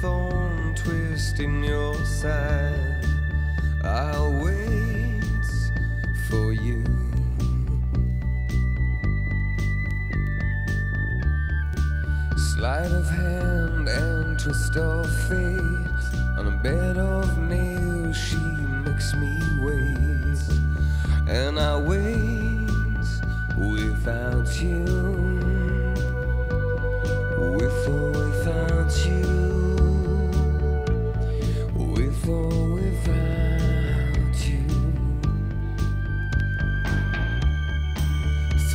thorn twist in your side. I'll wait for you. Sleight of hand and twist of fate. On a bed of nails, she makes me wait. And I wait without you. With or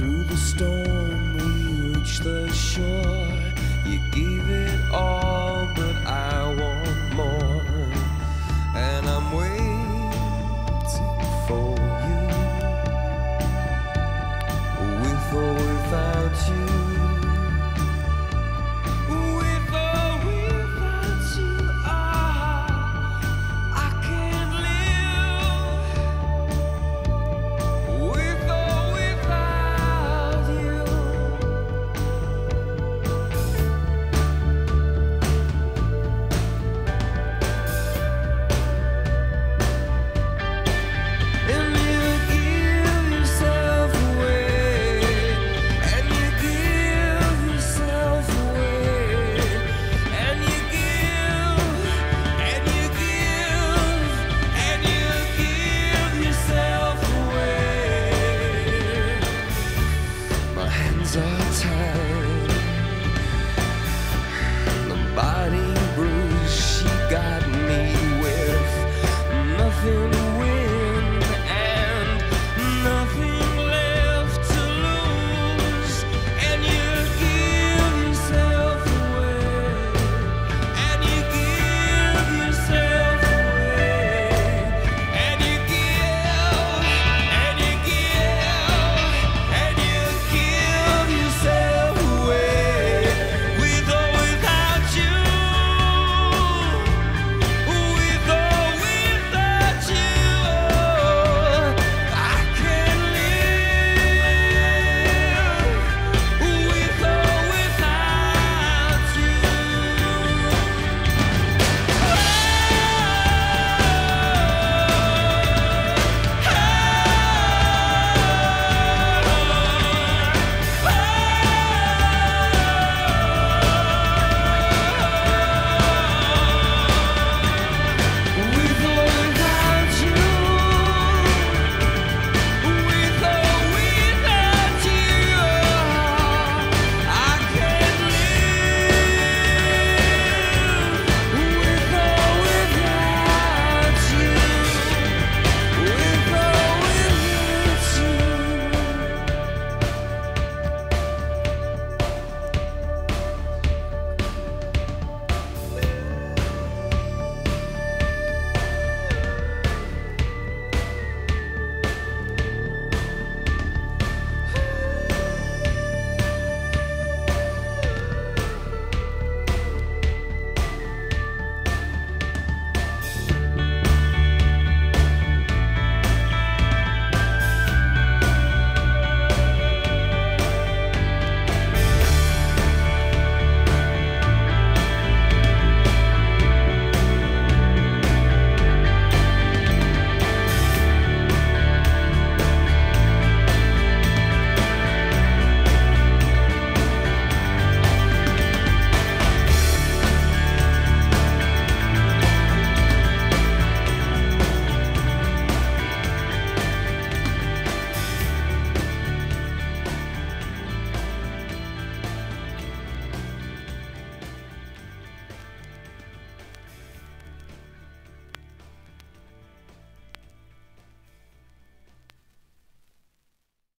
Through the storm, we reach the shore. You gave it all,